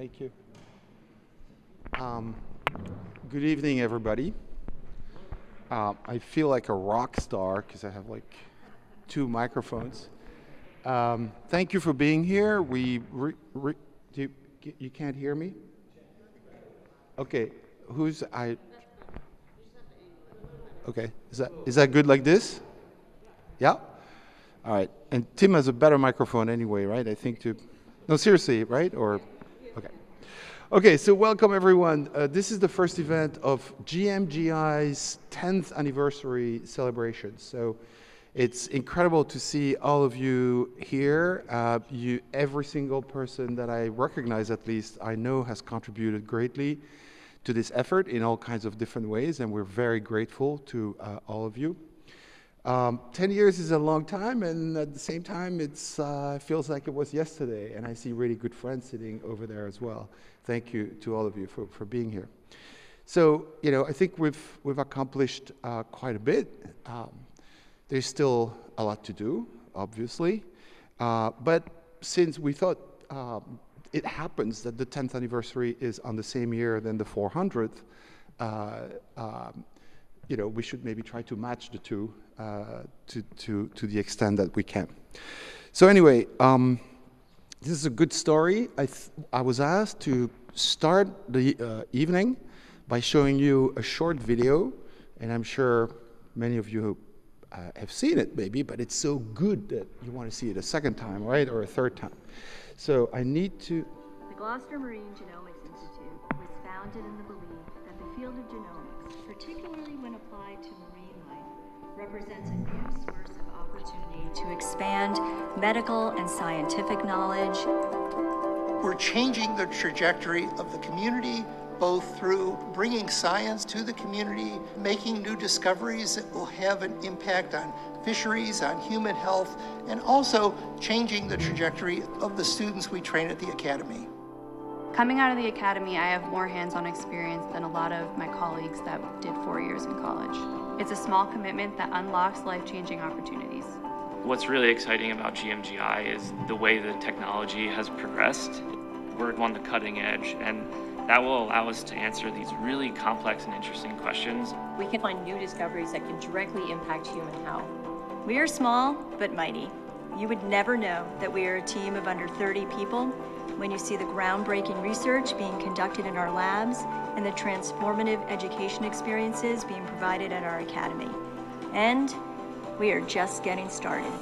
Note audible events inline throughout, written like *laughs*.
Thank you. Um, good evening, everybody. Uh, I feel like a rock star because I have like two microphones. Um, thank you for being here. We re- re- you, you can't hear me. Okay, who's I? Okay, is that is that good like this? Yeah. All right. And Tim has a better microphone anyway, right? I think to. No, seriously, right? Or. Okay. So welcome everyone. Uh, this is the first event of GMGI's 10th anniversary celebration. So it's incredible to see all of you here. Uh, you, every single person that I recognize, at least, I know has contributed greatly to this effort in all kinds of different ways, and we're very grateful to uh, all of you. Um, 10 years is a long time, and at the same time, it uh, feels like it was yesterday, and I see really good friends sitting over there as well. Thank you to all of you for, for being here. So, you know, I think we've, we've accomplished uh, quite a bit. Um, there's still a lot to do, obviously, uh, but since we thought um, it happens that the 10th anniversary is on the same year than the 400th, uh, um, you know, we should maybe try to match the two uh, to, to, to the extent that we can. So anyway, um, this is a good story. I, I was asked to start the uh, evening by showing you a short video, and I'm sure many of you uh, have seen it maybe, but it's so good that you want to see it a second time, right, or a third time. So I need to. The Gloucester Marine Genomics Institute was founded in the belief that the field of genomics, particularly when applied to marine represents a new source of opportunity to expand medical and scientific knowledge. We're changing the trajectory of the community both through bringing science to the community, making new discoveries that will have an impact on fisheries, on human health, and also changing the trajectory of the students we train at the Academy. Coming out of the Academy, I have more hands-on experience than a lot of my colleagues that did four years in college. It's a small commitment that unlocks life-changing opportunities. What's really exciting about GMGI is the way the technology has progressed. We're on the cutting edge, and that will allow us to answer these really complex and interesting questions. We can find new discoveries that can directly impact human health. We are small but mighty. You would never know that we are a team of under 30 people when you see the groundbreaking research being conducted in our labs and the transformative education experiences being provided at our academy. And we are just getting started.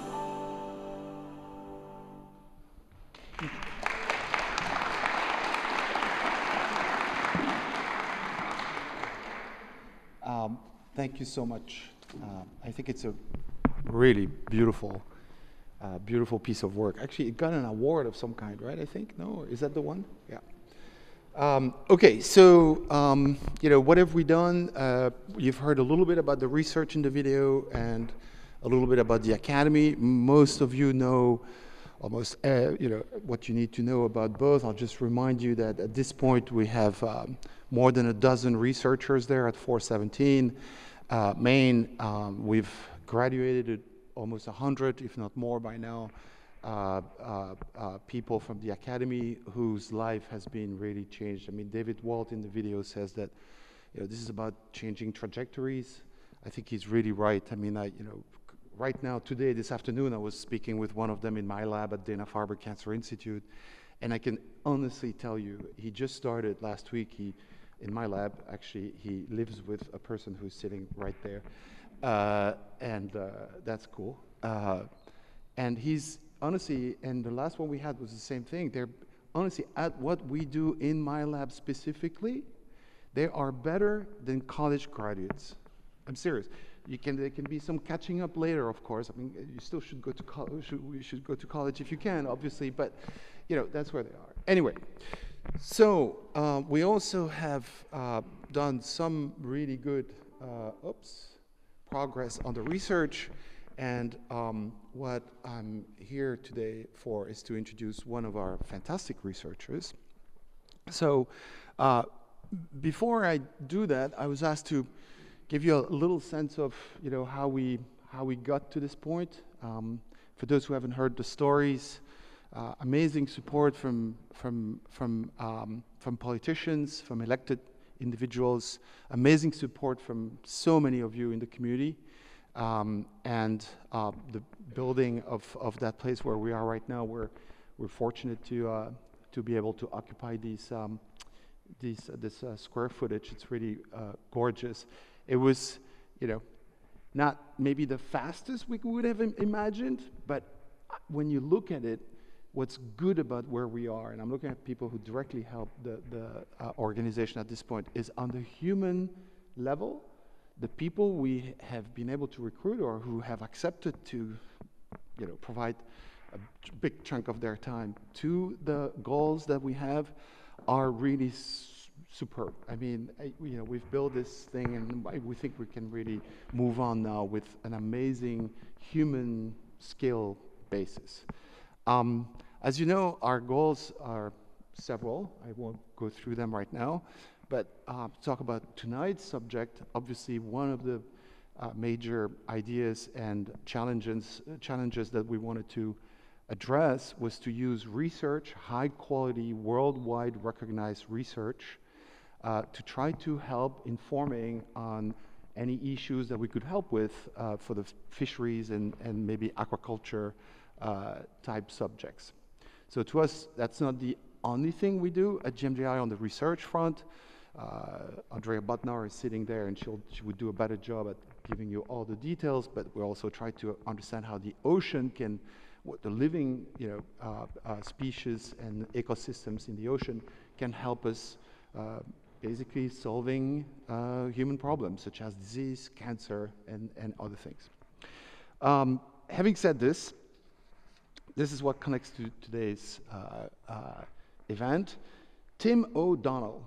Um, thank you so much. Uh, I think it's a really beautiful, uh, beautiful piece of work. Actually, it got an award of some kind, right? I think. No, is that the one? Yeah. Um, okay, so um, you know, what have we done? Uh, you've heard a little bit about the research in the video and a little bit about the academy. Most of you know almost uh, you know what you need to know about both. I'll just remind you that at this point we have um, more than a dozen researchers there at 417 uh, Main. Um, we've graduated almost 100, if not more by now, uh, uh, uh, people from the academy whose life has been really changed. I mean, David Walt in the video says that you know, this is about changing trajectories. I think he's really right. I mean, I, you know, right now, today, this afternoon, I was speaking with one of them in my lab at Dana-Farber Cancer Institute, and I can honestly tell you, he just started last week. He in my lab, actually, he lives with a person who's sitting right there. Uh, and uh, that's cool. Uh, and he's honestly, and the last one we had was the same thing. They're honestly, at what we do in my lab specifically, they are better than college graduates. I'm serious. You can, there can be some catching up later, of course. I mean, you still should go to college. Should, you should go to college if you can, obviously. But, you know, that's where they are. Anyway, so uh, we also have uh, done some really good, uh, oops, progress on the research. And um, what I'm here today for is to introduce one of our fantastic researchers. So uh, before I do that, I was asked to give you a little sense of, you know, how we how we got to this point. Um, for those who haven't heard the stories, uh, amazing support from, from, from, um, from politicians, from elected individuals, amazing support from so many of you in the community. Um, and uh, the building of, of that place where we are right now, we're, we're fortunate to, uh, to be able to occupy these, um, these, uh, this uh, square footage. It's really uh, gorgeous. It was, you know, not maybe the fastest we would have im- imagined, but when you look at it, what's good about where we are, and I'm looking at people who directly help the, the uh, organization at this point, is on the human level, the people we have been able to recruit or who have accepted to, you know, provide a big chunk of their time to the goals that we have are really superb. I mean, I, you know, we've built this thing and we think we can really move on now with an amazing human scale basis. Um, as you know, our goals are several. I won't go through them right now, but uh, talk about tonight's subject, obviously one of the uh, major ideas and challenges, challenges that we wanted to address was to use research, high quality, worldwide recognized research, uh, to try to help informing on any issues that we could help with uh, for the fisheries and, and maybe aquaculture uh, type subjects. So to us, that's not the only thing we do at GMGI on the research front. Uh, Andrea Bodnar is sitting there, and she'll, she would do a better job at giving you all the details. But we also try to understand how the ocean can, what the living, you know, uh, uh, species and ecosystems in the ocean can help us uh, basically solving uh, human problems such as disease, cancer, and, and other things. Um, having said this, this is what connects to today's uh, uh, event. Tim O'Donnell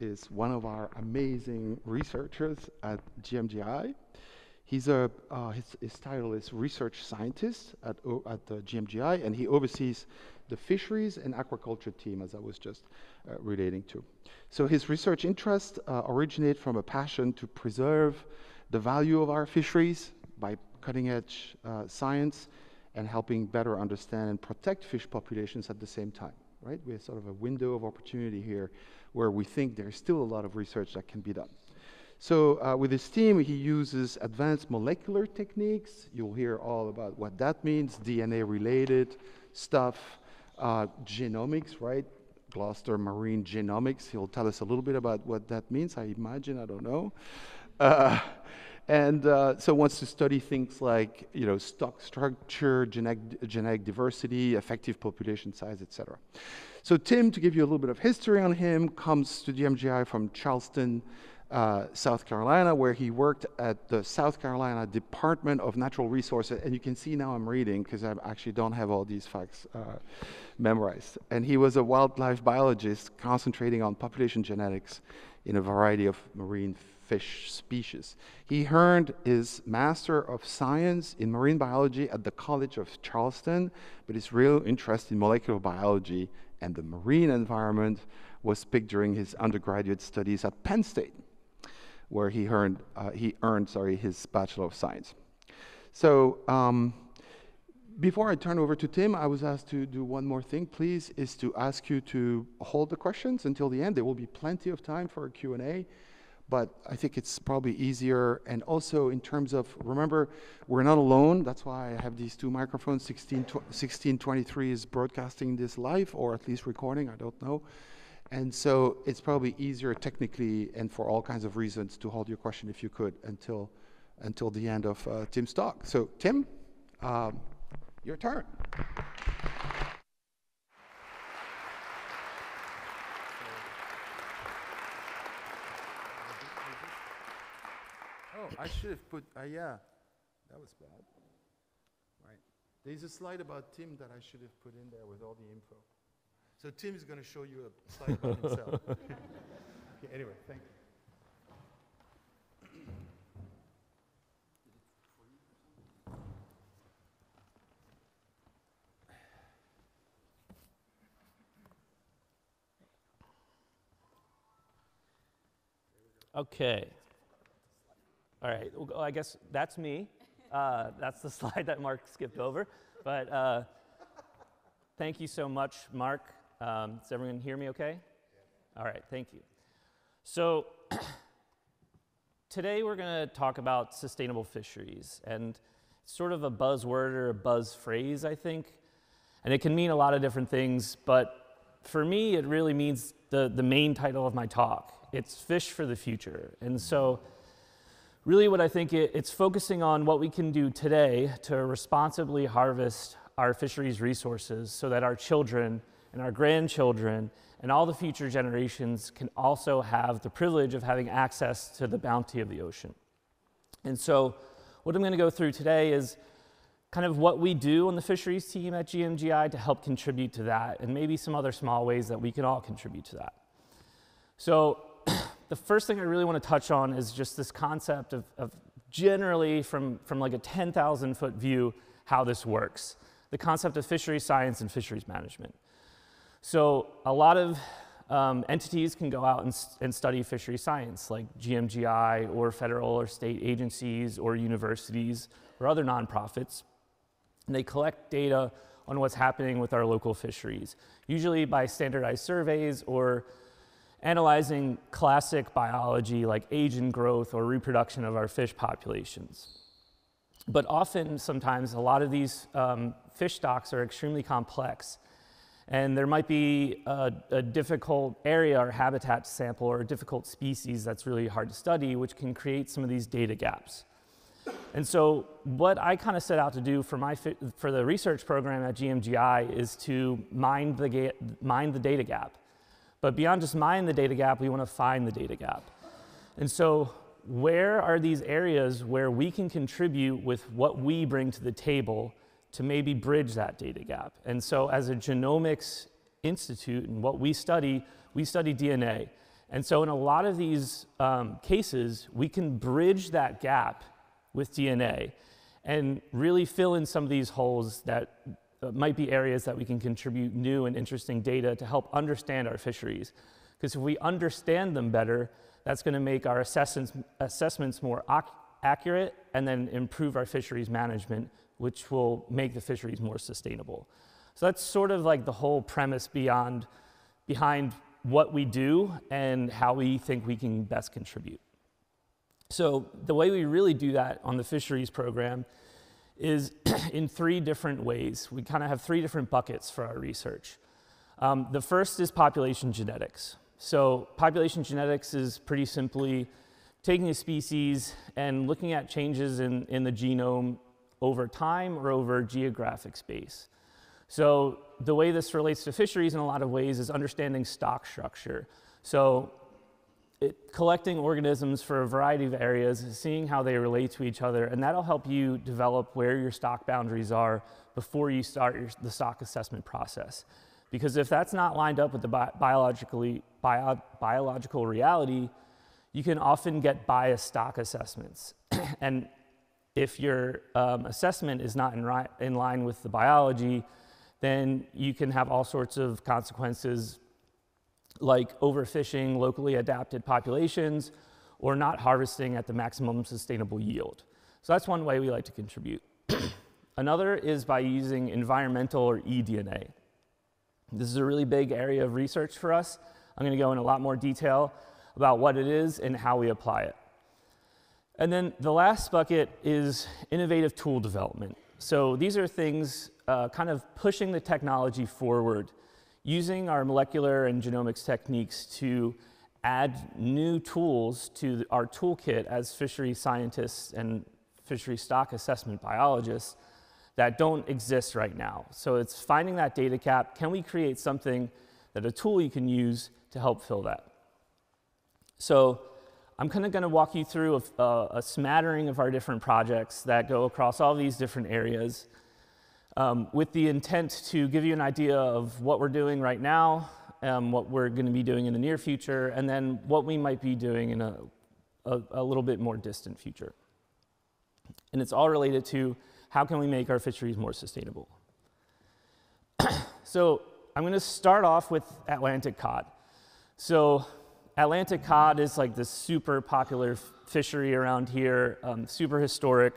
is one of our amazing researchers at GMGI. He's a, uh, his, his title is research scientist at, O- at uh, GMGI, and he oversees the fisheries and aquaculture team, as I was just uh, relating to. So his research interests uh, originate from a passion to preserve the value of our fisheries by cutting edge uh, science and helping better understand and protect fish populations at the same time, right? We have sort of a window of opportunity here where we think there's still a lot of research that can be done. So uh, with his team, he uses advanced molecular techniques. You'll hear all about what that means, DNA-related stuff, uh, genomics, right? Gloucester Marine Genomics. He'll tell us a little bit about what that means. I imagine, I don't know. Uh, and uh, so wants to study things like, you know, stock structure, genetic, genetic diversity, effective population size, etc. So Tim, to give you a little bit of history on him, comes to the MGI from Charleston, uh, South Carolina, where he worked at the South Carolina Department of Natural Resources. And you can see now I'm reading because I actually don't have all these facts uh, memorized. And he was a wildlife biologist concentrating on population genetics in a variety of marine fish species. He earned his Master of Science in Marine Biology at the College of Charleston, but his real interest in molecular biology and the marine environment was picked during his undergraduate studies at Penn State, where he earned, uh, he earned sorry, his Bachelor of Science. So, um, before I turn over to Tim, I was asked to do one more thing, please, is to ask you to hold the questions until the end. There will be plenty of time for a Q&A, but I think it's probably easier. And also in terms of, remember, we're not alone. That's why I have these two microphones. 16, 1623 is broadcasting this live, or at least recording, I don't know. And so it's probably easier technically and for all kinds of reasons to hold your question if you could until, until the end of uh, Tim's talk. So Tim, um, your turn. Oh, I should have put, uh, yeah, that was bad. Right. There's a slide about Tim that I should have put in there with all the info. So Tim is going to show you a slide about himself. *laughs* okay, anyway, thank you. Okay. All right. Well, I guess that's me. Uh, that's the *laughs* slide that Mark skipped over. But uh, thank you so much, Mark. Um, does everyone hear me okay? All right, thank you. So, *clears throat* today we're going to talk about sustainable fisheries, and it's sort of a buzzword or a buzz phrase, I think. And it can mean a lot of different things, but for me, it really means the, the main title of my talk. It's Fish for the Future. And so, really, what I think it, it's focusing on what we can do today to responsibly harvest our fisheries resources so that our children and our grandchildren and all the future generations can also have the privilege of having access to the bounty of the ocean. And so, what I'm going to go through today is kind of what we do on the fisheries team at GMGI to help contribute to that, and maybe some other small ways that we can all contribute to that. So, the first thing I really want to touch on is just this concept of, of generally from, from like a 10,000 foot view how this works the concept of fisheries science and fisheries management. So, a lot of um, entities can go out and, and study fishery science, like GMGI or federal or state agencies or universities or other nonprofits. And they collect data on what's happening with our local fisheries, usually by standardized surveys or analyzing classic biology like age and growth or reproduction of our fish populations. But often, sometimes, a lot of these um, fish stocks are extremely complex and there might be a, a, difficult area or habitat sample or a difficult species that's really hard to study, which can create some of these data gaps. And so, what I kind of set out to do for, my for the research program at GMGI is to mine the, mine the data gap. But beyond just mine the data gap, we want to find the data gap. And so, where are these areas where we can contribute with what we bring to the table to maybe bridge that data gap. And so, as a genomics institute and what we study, we study DNA. And so, in a lot of these um, cases, we can bridge that gap with DNA and really fill in some of these holes that uh, might be areas that we can contribute new and interesting data to help understand our fisheries. Because if we understand them better, that's going to make our assessments, assessments more ac accurate and then improve our fisheries management which will make the fisheries more sustainable. So that's sort of like the whole premise beyond, behind what we do and how we think we can best contribute. So the way we really do that on the fisheries program is *clears throat* in three different ways. We kind of have three different buckets for our research. Um, the first is population genetics. So population genetics is pretty simply taking a species and looking at changes in, in the genome over time or over geographic space. So the way this relates to fisheries in a lot of ways is understanding stock structure. So it, collecting organisms for a variety of areas, seeing how they relate to each other, and that'll help you develop where your stock boundaries are before you start your, the stock assessment process. Because if that's not lined up with the bi biologically, bio biological reality, you can often get biased stock assessments. *clears throat* and if your um, assessment is not in, in line with the biology, then you can have all sorts of consequences like overfishing locally adapted populations or not harvesting at the maximum sustainable yield. So that's one way we like to contribute. *clears throat* Another is by using environmental or eDNA. This is a really big area of research for us. I'm going to go in a lot more detail about what it is and how we apply it. And then the last bucket is innovative tool development. So these are things uh, kind of pushing the technology forward, using our molecular and genomics techniques to add new tools to our toolkit as fishery scientists and fishery stock assessment biologists that don't exist right now. So it's finding that data gap. Can we create something that a tool you can use to help fill that? So I'm kind of going to walk you through a, a, a, smattering of our different projects that go across all these different areas um, with the intent to give you an idea of what we're doing right now, um, what we're going to be doing in the near future, and then what we might be doing in a, a, a little bit more distant future. And it's all related to how can we make our fisheries more sustainable. so I'm going to start off with Atlantic cod. So Atlantic cod is like this super popular fishery around here, um, super historic.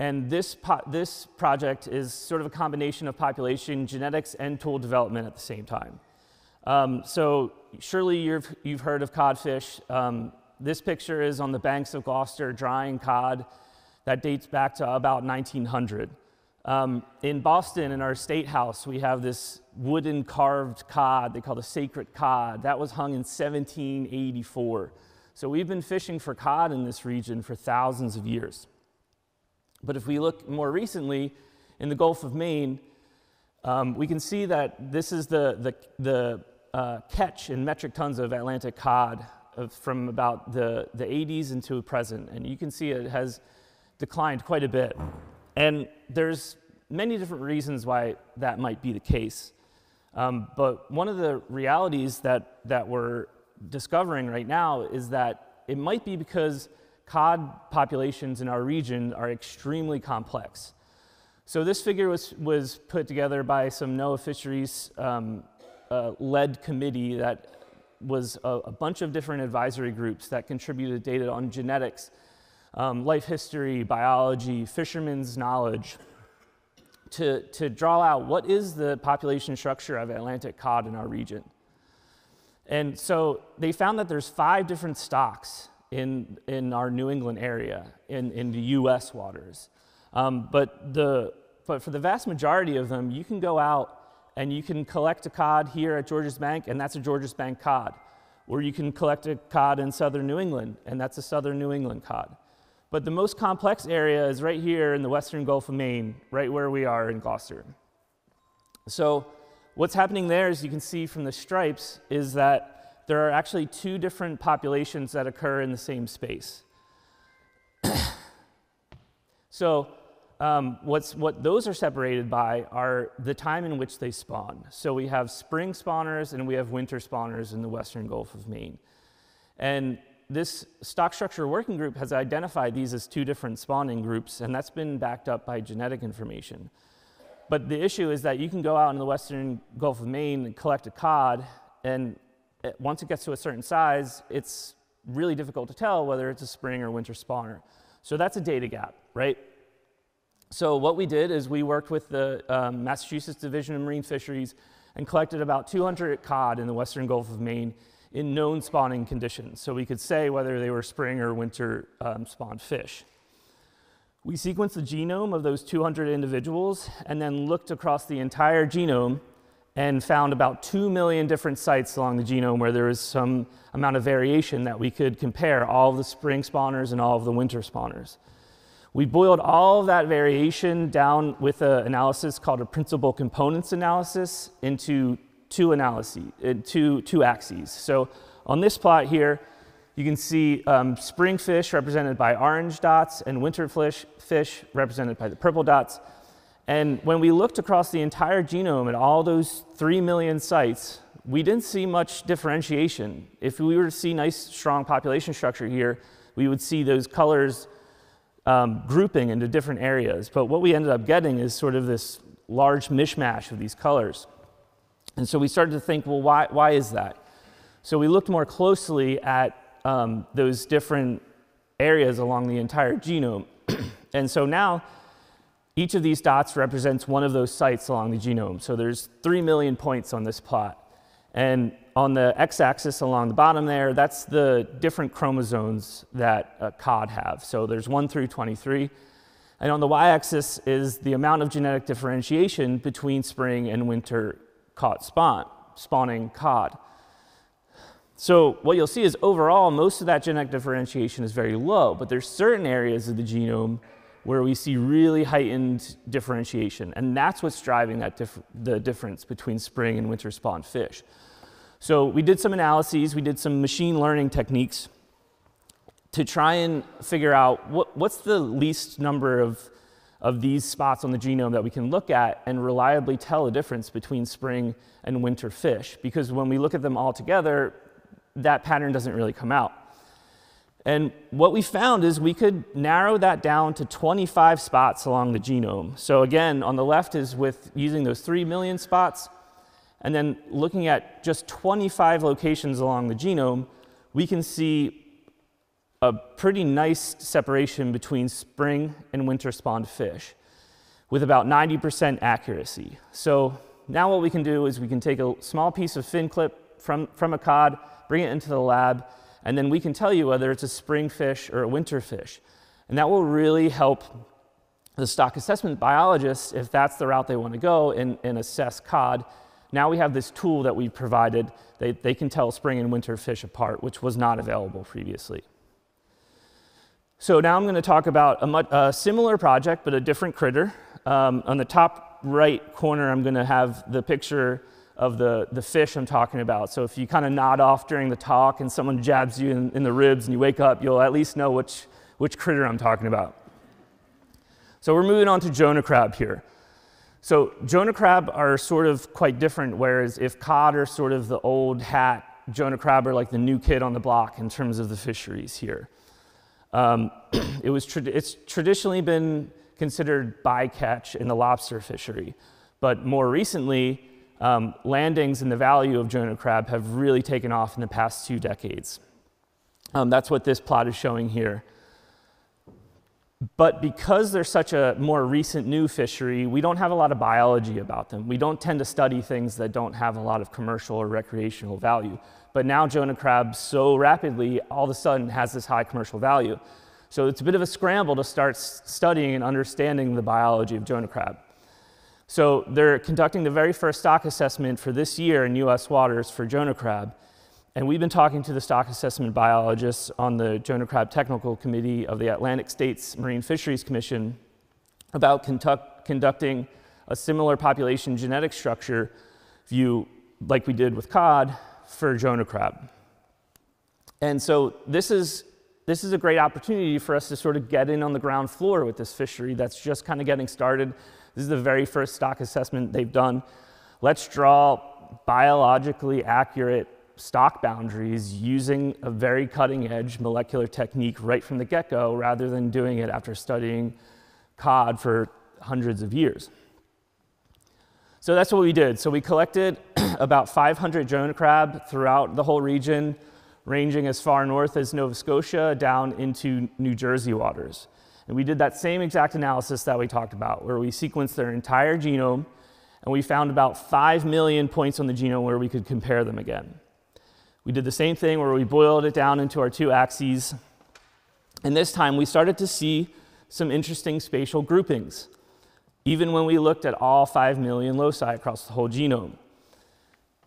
And this, this project is sort of a combination of population genetics and tool development at the same time. Um, so surely you've, you've heard of codfish. Um, this picture is on the banks of Gloucester drying cod that dates back to about 1900. Um, in Boston, in our state house, we have this wooden carved cod they call the sacred cod. That was hung in 1784. So we've been fishing for cod in this region for thousands of years. But if we look more recently in the Gulf of Maine, um, we can see that this is the, the, the uh, catch in metric tons of Atlantic cod of, from about the, the 80s into present. And you can see it has declined quite a bit. And there's many different reasons why that might be the case. Um, but one of the realities that, that we're discovering right now is that it might be because cod populations in our region are extremely complex. So this figure was, was put together by some NOAA Fisheries um, uh, led committee that was a, a, bunch of different advisory groups that contributed data on genetics, um, life history, biology, fishermen's knowledge, to, to draw out what is the population structure of Atlantic cod in our region. And so they found that there's five different stocks in, in our New England area, in, in the US waters. Um, but, the, but for the vast majority of them, you can go out and you can collect a cod here at Georges Bank, and that's a Georges Bank cod. Or you can collect a cod in southern New England, and that's a southern New England cod. But the most complex area is right here in the western Gulf of Maine, right where we are in Gloucester. So what's happening there, as you can see from the stripes, is that there are actually two different populations that occur in the same space. *clears throat* so um, what's, what those are separated by are the time in which they spawn. So we have spring spawners and we have winter spawners in the western Gulf of Maine. And this stock structure working group has identified these as two different spawning groups, and that's been backed up by genetic information. But the issue is that you can go out in the western Gulf of Maine and collect a cod, and once it gets to a certain size, it's really difficult to tell whether it's a spring or winter spawner. So that's a data gap, right? So what we did is we worked with the um, Massachusetts Division of Marine Fisheries and collected about 200 cod in the western Gulf of Maine in known spawning conditions, so we could say whether they were spring or winter um, spawned fish. We sequenced the genome of those 200 individuals and then looked across the entire genome and found about 2 million different sites along the genome where there was some amount of variation that we could compare all of the spring spawners and all of the winter spawners. We boiled all of that variation down with an analysis called a principal components analysis into two analyses, uh, two, two axes. So on this plot here, you can see um, spring fish represented by orange dots and winter fish, fish represented by the purple dots. And when we looked across the entire genome at all those 3 million sites, we didn't see much differentiation. If we were to see nice, strong population structure here, we would see those colors um, grouping into different areas. But what we ended up getting is sort of this large mishmash of these colors. And so we started to think, well, why, why is that? So we looked more closely at um, those different areas along the entire genome. *clears throat* and so now each of these dots represents one of those sites along the genome. So there's 3 million points on this plot. And on the x-axis along the bottom there, that's the different chromosomes that uh, cod have. So there's 1 through 23. And on the y-axis is the amount of genetic differentiation between spring and winter caught spawn, spawning cod. So what you'll see is overall, most of that genetic differentiation is very low, but there's certain areas of the genome where we see really heightened differentiation, and that's what's driving that dif the difference between spring and winter spawn fish. So we did some analyses, we did some machine learning techniques to try and figure out what, what's the least number of of these spots on the genome that we can look at and reliably tell a difference between spring and winter fish. Because when we look at them all together, that pattern doesn't really come out. And what we found is we could narrow that down to 25 spots along the genome. So again, on the left is with using those 3 million spots, and then looking at just 25 locations along the genome, we can see a pretty nice separation between spring and winter spawned fish with about 90% accuracy. So now what we can do is we can take a small piece of fin clip from, from a cod, bring it into the lab, and then we can tell you whether it's a spring fish or a winter fish. And that will really help the stock assessment biologists, if that's the route they want to go, and, and assess cod. Now we have this tool that we provided. They, they can tell spring and winter fish apart, which was not available previously. So now I'm going to talk about a, much, a similar project, but a different critter. Um, on the top right corner, I'm going to have the picture of the, the fish I'm talking about. So if you kind of nod off during the talk and someone jabs you in, in the ribs and you wake up, you'll at least know which, which critter I'm talking about. So we're moving on to Jonah crab here. So Jonah crab are sort of quite different, whereas if cod are sort of the old hat, Jonah crab are like the new kid on the block in terms of the fisheries here. Um, *clears throat* it was tra- it's traditionally been considered bycatch in the lobster fishery. But more recently, um, landings and the value of Jonah crab have really taken off in the past two decades. Um, that's what this plot is showing here. But because they're such a more recent new fishery, we don't have a lot of biology about them. We don't tend to study things that don't have a lot of commercial or recreational value. But now Jonah crab so rapidly, all of a sudden, has this high commercial value. So it's a bit of a scramble to start studying and understanding the biology of Jonah crab. So they're conducting the very first stock assessment for this year in US waters for Jonah crab. And we've been talking to the stock assessment biologists on the Jonah crab technical committee of the Atlantic States Marine Fisheries Commission about conduct, conducting a similar population genetic structure view like we did with cod for Jonah crab. And so this is this is a great opportunity for us to sort of get in on the ground floor with this fishery that's just kind of getting started. This is the very first stock assessment they've done. Let's draw biologically accurate stock boundaries using a very cutting edge molecular technique right from the get go rather than doing it after studying cod for hundreds of years. So that's what we did. So we collected *clears throat* about 500 Jonah crab throughout the whole region ranging as far north as Nova Scotia down into New Jersey waters. And we did that same exact analysis that we talked about, where we sequenced their entire genome and we found about 5 million points on the genome where we could compare them again. We did the same thing where we boiled it down into our two axes. And this time we started to see some interesting spatial groupings, even when we looked at all 5 million loci across the whole genome.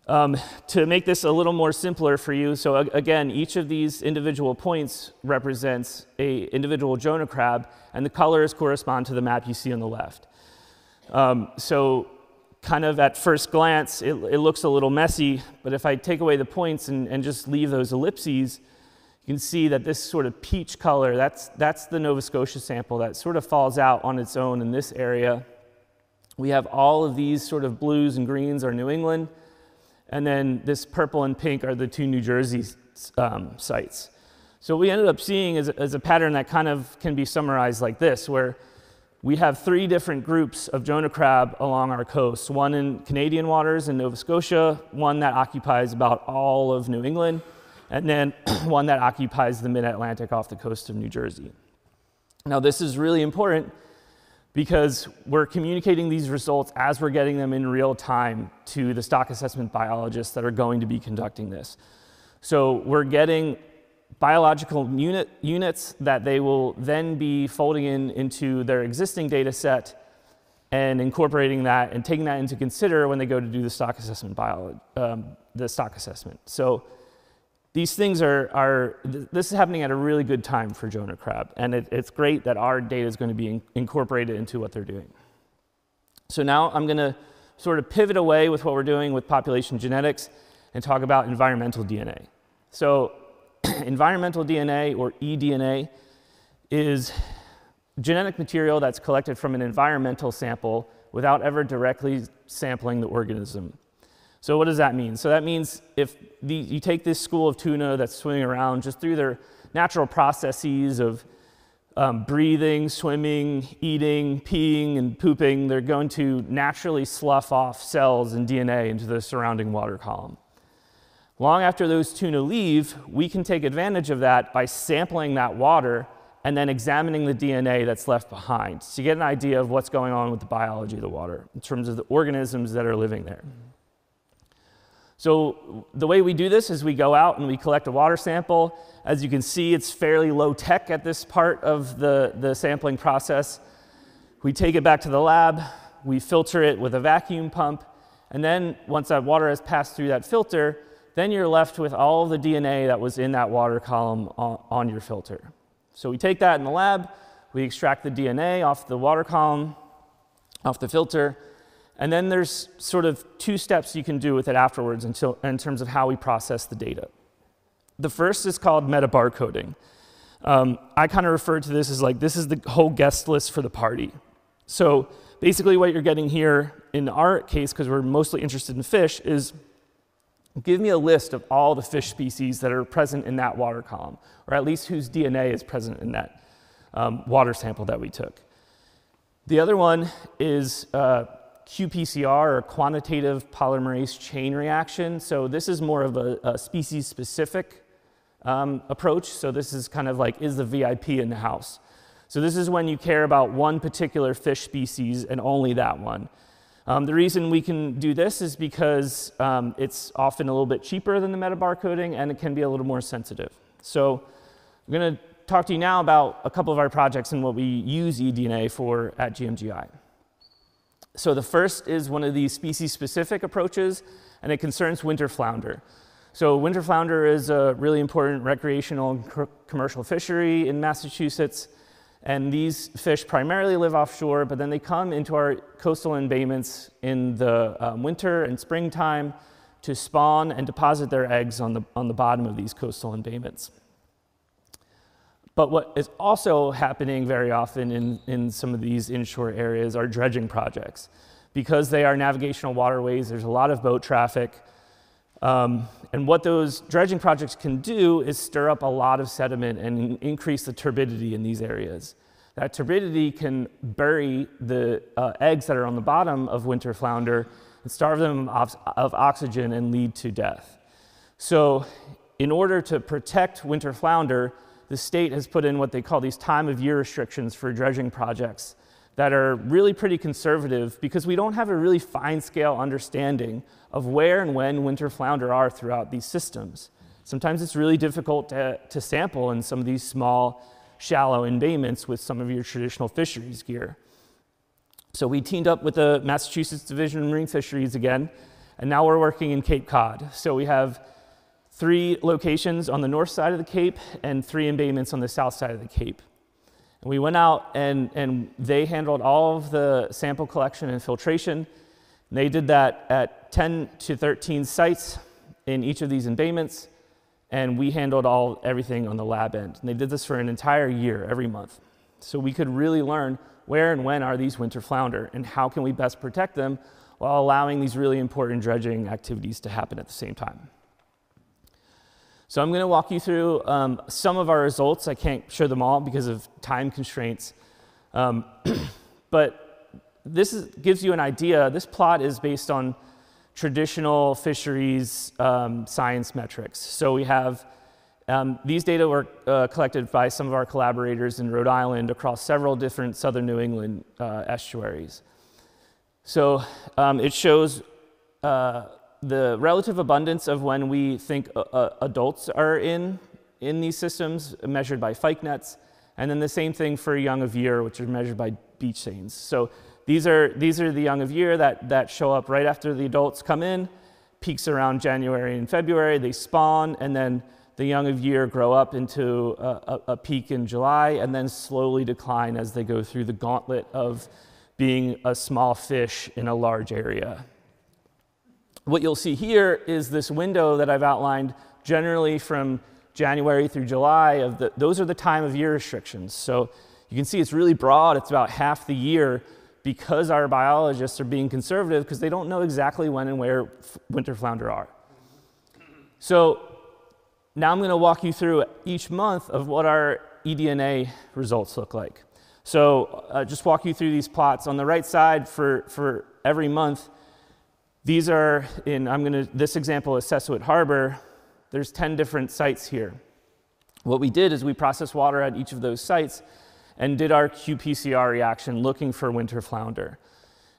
Um, to make this a little more simpler for you, so again, each of these individual points represents a individual Jonah crab, and the colors correspond to the map you see on the left. Um, so kind of at first glance, it, it, looks a little messy, but if I take away the points and, and just leave those ellipses, you can see that this sort of peach color, that's, that's the Nova Scotia sample that sort of falls out on its own in this area. We have all of these sort of blues and greens are New England, and then this purple and pink are the two New Jersey um, sites. So what we ended up seeing is, is a pattern that kind of can be summarized like this, where we have three different groups of Jonah crab along our coast one in Canadian waters in Nova Scotia, one that occupies about all of New England, and then *clears throat* one that occupies the mid Atlantic off the coast of New Jersey. Now, this is really important because we're communicating these results as we're getting them in real time to the stock assessment biologists that are going to be conducting this. So we're getting biological unit, units that they will then be folding in into their existing data set and incorporating that and taking that into consider when they go to do the stock assessment um, the stock assessment. So these things are, are this is happening at a really good time for Jonah crab, and it, it's great that our data is going to be in, incorporated into what they're doing. So now I'm going to sort of pivot away with what we're doing with population genetics and talk about environmental DNA. So *clears throat* environmental DNA, or eDNA, is genetic material that's collected from an environmental sample without ever directly sampling the organism. So what does that mean? So that means if the, you take this school of tuna that's swimming around just through their natural processes of um, breathing, swimming, eating, peeing, and pooping, they're going to naturally slough off cells and DNA into the surrounding water column. Long after those tuna leave, we can take advantage of that by sampling that water and then examining the DNA that's left behind to get an idea of what's going on with the biology of the water in terms of the organisms that are living there. So the way we do this is we go out and we collect a water sample. As you can see, it's fairly low tech at this part of the, the sampling process. We take it back to the lab, we filter it with a vacuum pump, and then once that water has passed through that filter, then you're left with all the DNA that was in that water column on, on your filter. So we take that in the lab, we extract the DNA off the water column, off the filter, and then there's sort of two steps you can do with it afterwards until, in terms of how we process the data. The first is called metabarcoding. Um, I kind of refer to this as like this is the whole guest list for the party. So basically, what you're getting here in our case, because we're mostly interested in fish, is give me a list of all the fish species that are present in that water column, or at least whose DNA is present in that um, water sample that we took. The other one is uh, qPCR, or quantitative polymerase chain reaction. So this is more of a, a species specific um, approach. So this is kind of like, is the VIP in the house? So this is when you care about one particular fish species and only that one. Um, the reason we can do this is because um, it's often a little bit cheaper than the metabarcoding and it can be a little more sensitive. So I'm going to talk to you now about a couple of our projects and what we use eDNA for at GMGI. So the first is one of these species-specific approaches, and it concerns winter flounder. So winter flounder is a really important recreational and commercial fishery in Massachusetts. And these fish primarily live offshore, but then they come into our coastal embayments in the um, winter and springtime to spawn and deposit their eggs on the, on the bottom of these coastal embayments. But what is also happening very often in, in some of these inshore areas are dredging projects. Because they are navigational waterways, there's a lot of boat traffic. Um, and what those dredging projects can do is stir up a lot of sediment and increase the turbidity in these areas. That turbidity can bury the uh, eggs that are on the bottom of winter flounder and starve them of, of oxygen and lead to death. So, in order to protect winter flounder, the state has put in what they call these time of year restrictions for dredging projects that are really pretty conservative because we don't have a really fine scale understanding of where and when winter flounder are throughout these systems. Sometimes it's really difficult to, to sample in some of these small, shallow embayments with some of your traditional fisheries gear. So we teamed up with the Massachusetts Division of Marine Fisheries again, and now we're working in Cape Cod. So we have three locations on the north side of the Cape and three embayments on the south side of the Cape. And we went out and, and they handled all of the sample collection and filtration. And they did that at 10 to 13 sites in each of these embayments. And we handled all everything on the lab end. And they did this for an entire year, every month. So we could really learn where and when are these winter flounder and how can we best protect them while allowing these really important dredging activities to happen at the same time. So I'm going to walk you through um, some of our results. I can't show them all because of time constraints. Um, *clears throat* but this is, gives you an idea. This plot is based on traditional fisheries um, science metrics. So we have um, these data were uh, collected by some of our collaborators in Rhode Island across several different southern New England uh, estuaries. So um, it shows uh, the relative abundance of when we think uh, uh, adults are in, in these systems, measured by Fike nets, and then the same thing for young of year, which are measured by beach seines. So these are, these are the young of year that, that show up right after the adults come in, peaks around January and February, they spawn, and then the young of year grow up into a, a, a peak in July, and then slowly decline as they go through the gauntlet of being a small fish in a large area. What you'll see here is this window that I've outlined generally from January through July of the, those are the time of year restrictions. So you can see it's really broad. It's about half the year because our biologists are being conservative because they don't know exactly when and where winter flounder are. So now I'm going to walk you through each month of what our eDNA results look like. So uh, just walk you through these plots. On the right side for, for every month, These are in, I'm to, this example is Sesuit Harbor. There's 10 different sites here. What we did is we processed water at each of those sites and did our qPCR reaction looking for winter flounder.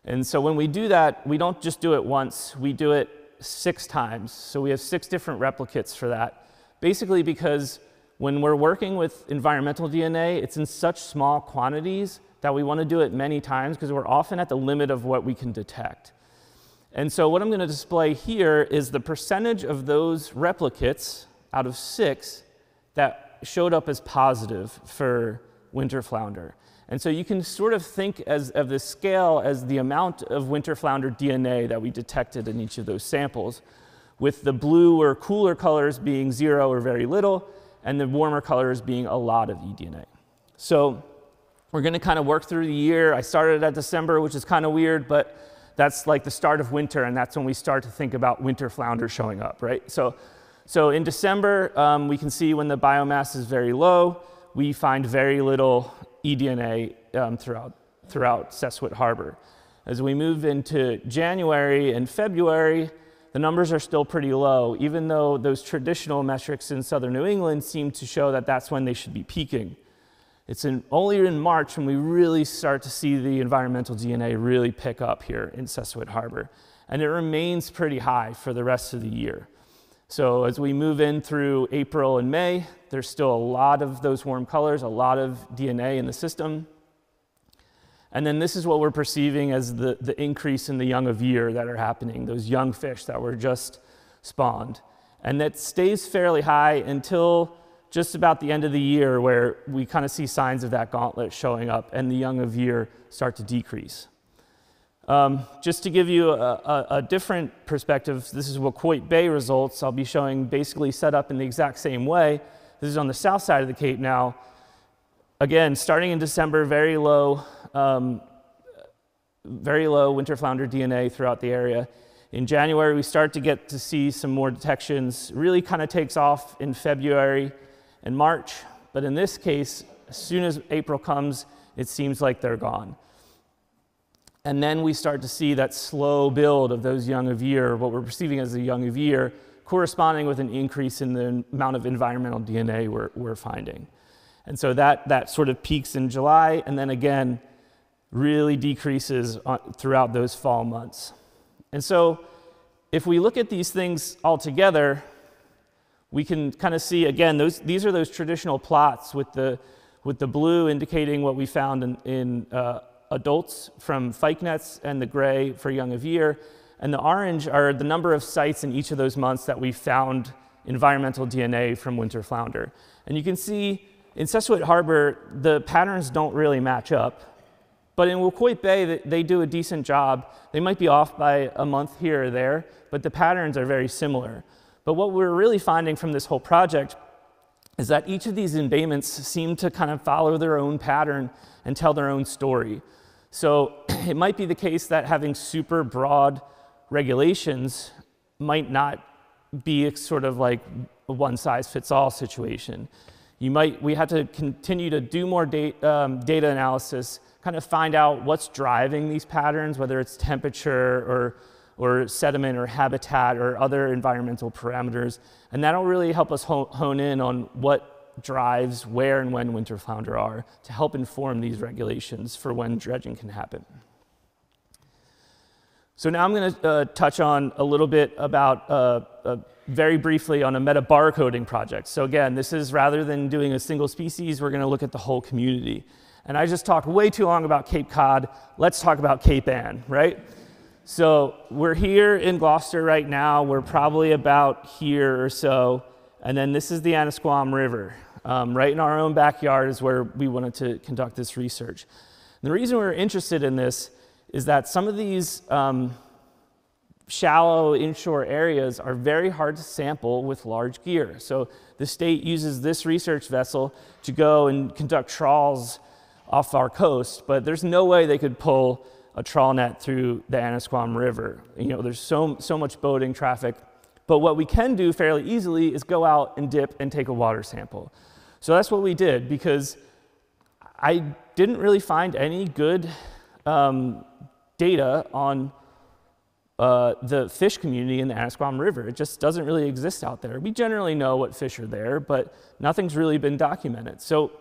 And so when we do that, we don't just do it once, we do it six times. So we have six different replicates for that. Basically because when we're working with environmental DNA, it's in such small quantities that we want to do it many times because we're often at the limit of what we can detect. And so what I'm going to display here is the percentage of those replicates out of six that showed up as positive for winter flounder. And so you can sort of think as, of the scale as the amount of winter flounder DNA that we detected in each of those samples, with the blue or cooler colors being zero or very little, and the warmer colors being a lot of eDNA. So we're going to kind of work through the year. I started at December, which is kind of weird, but that's like the start of winter, and that's when we start to think about winter flounder showing up, right? So, so in December, um, we can see when the biomass is very low, we find very little eDNA um, throughout, throughout Sesuit Harbor. As we move into January and February, the numbers are still pretty low, even though those traditional metrics in southern New England seem to show that that's when they should be peaking. It's in, only in March when we really start to see the environmental DNA really pick up here in Sesuit Harbor. And it remains pretty high for the rest of the year. So as we move in through April and May, there's still a lot of those warm colors, a lot of DNA in the system. And then this is what we're perceiving as the, the increase in the young of year that are happening, those young fish that were just spawned. And that stays fairly high until just about the end of the year where we kind of see signs of that gauntlet showing up and the young of year start to decrease. Um, just to give you a, a, a, different perspective, this is Waquoit Bay results. I'll be showing basically set up in the exact same way. This is on the south side of the Cape now. Again, starting in December, very low, um, very low winter flounder DNA throughout the area. In January, we start to get to see some more detections. Really kind of takes off in February and March, but in this case, as soon as April comes, it seems like they're gone. And then we start to see that slow build of those young of year, what we're perceiving as the young of year, corresponding with an increase in the amount of environmental DNA we're, we're finding. And so that, that sort of peaks in July and then again really decreases throughout those fall months. And so if we look at these things all together, we can kind of see again, those, these are those traditional plots with the, with the blue indicating what we found in, in uh, adults from fyke nets and the gray for young of year. And the orange are the number of sites in each of those months that we found environmental DNA from winter flounder. And you can see in Sesuit Harbor, the patterns don't really match up. But in Waquoit Bay, they do a decent job. They might be off by a month here or there, but the patterns are very similar. But what we're really finding from this whole project is that each of these embayments seem to kind of follow their own pattern and tell their own story. So *clears throat* it might be the case that having super broad regulations might not be sort of like a one size fits all situation. You might, we have to continue to do more data, um, data analysis, kind of find out what's driving these patterns, whether it's temperature or, or sediment or habitat or other environmental parameters. And that'll really help us hone in on what drives where and when winter flounder are to help inform these regulations for when dredging can happen. So now I'm going to uh, touch on a little bit about, uh, uh, very briefly, on a metabarcoding project. So again, this is rather than doing a single species, we're going to look at the whole community. And I just talked way too long about Cape Cod. Let's talk about Cape Ann, right? So we're here in Gloucester right now. We're probably about here or so. And then this is the Annisquam River. Um, right in our own backyard is where we wanted to conduct this research. And the reason we are interested in this is that some of these um, shallow inshore areas are very hard to sample with large gear. So the state uses this research vessel to go and conduct trawls off our coast, but there's no way they could pull a trawl net through the Annisquam River. You know, there's so, so much boating traffic. But what we can do fairly easily is go out and dip and take a water sample. So that's what we did because I didn't really find any good um, data on uh, the fish community in the Annisquam River. It just doesn't really exist out there. We generally know what fish are there, but nothing's really been documented. So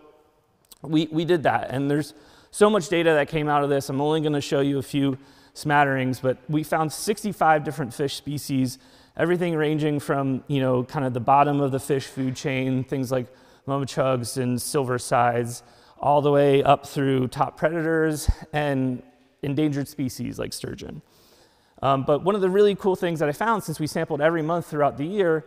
we, we did that, and there's so much data that came out of this. I'm only going to show you a few smatterings, but we found 65 different fish species, everything ranging from, you know, kind of the bottom of the fish food chain, things like mummichogs and silver sides, all the way up through top predators and endangered species like sturgeon. Um, but one of the really cool things that I found since we sampled every month throughout the year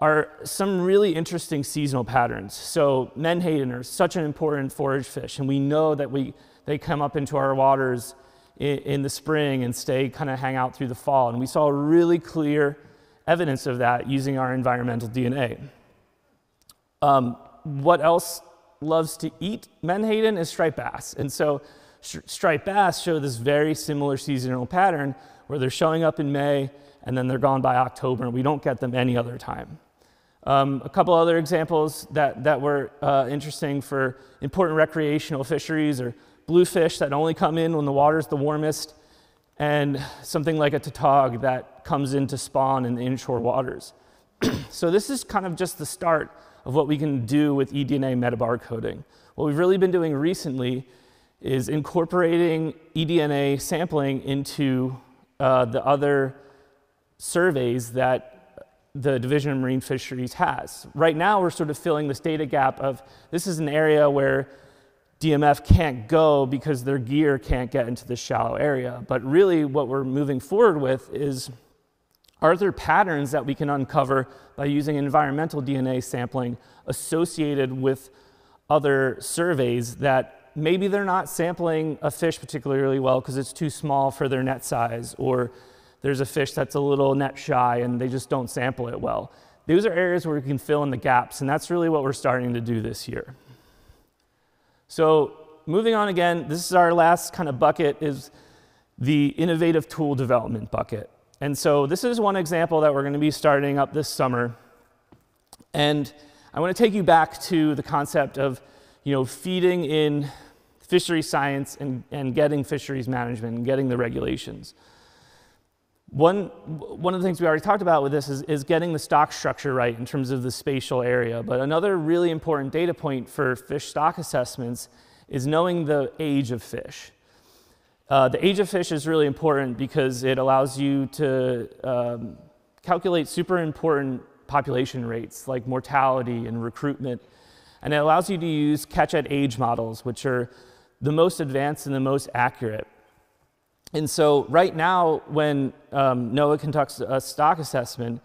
are some really interesting seasonal patterns. So menhaden are such an important forage fish, and we know that we, they come up into our waters in, in the spring and stay kind of hang out through the fall. And we saw really clear evidence of that using our environmental DNA. Um, what else loves to eat menhaden is striped bass. And so striped bass show this very similar seasonal pattern where they're showing up in May and then they're gone by October, and we don't get them any other time. Um, a couple other examples that, that were uh, interesting for important recreational fisheries are bluefish that only come in when the water's the warmest, and something like a tautog that comes in to spawn in the inshore waters. *clears throat* so this is kind of just the start of what we can do with eDNA metabarcoding. What we've really been doing recently is incorporating eDNA sampling into uh, the other surveys that the Division of Marine Fisheries has. Right now, we're sort of filling this data gap of this is an area where DMF can't go because their gear can't get into this shallow area. But really, what we're moving forward with is are there patterns that we can uncover by using environmental DNA sampling associated with other surveys that maybe they're not sampling a fish particularly well because it's too small for their net size, or there's a fish that's a little net shy and they just don't sample it well. These are areas where we can fill in the gaps, and that's really what we're starting to do this year. So moving on again, this is our last kind of bucket is the innovative tool development bucket. And so this is one example that we're going to be starting up this summer. And I want to take you back to the concept of you know, feeding in fisheries science and, and getting fisheries management and getting the regulations. One, one of the things we already talked about with this is, is getting the stock structure right in terms of the spatial area. But another really important data point for fish stock assessments is knowing the age of fish. Uh, the age of fish is really important because it allows you to um, calculate super important population rates like mortality and recruitment and it allows you to use catch at age models, which are the most advanced and the most accurate. And so right now, when um, NOAA conducts a stock assessment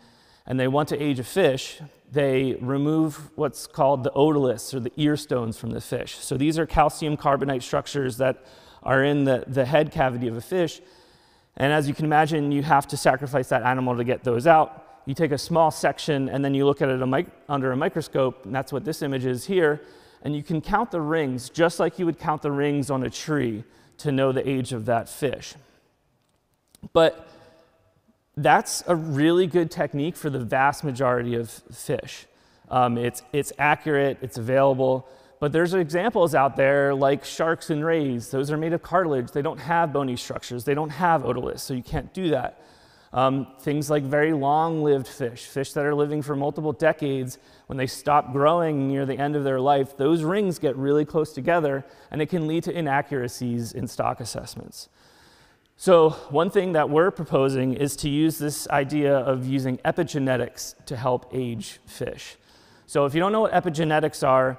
and they want to age a fish, they remove what's called the otoliths or the ear stones from the fish. So these are calcium carbonate structures that are in the, the head cavity of a fish. And as you can imagine, you have to sacrifice that animal to get those out you take a small section and then you look at it a under a microscope, and that's what this image is here, and you can count the rings just like you would count the rings on a tree to know the age of that fish. But that's a really good technique for the vast majority of fish. Um, it's, it's accurate, it's available, but there's examples out there like sharks and rays. Those are made of cartilage. They don't have bony structures. They don't have otoliths, so you can't do that. Um, things like very long lived fish, fish that are living for multiple decades, when they stop growing near the end of their life, those rings get really close together and it can lead to inaccuracies in stock assessments. So, one thing that we're proposing is to use this idea of using epigenetics to help age fish. So, if you don't know what epigenetics are,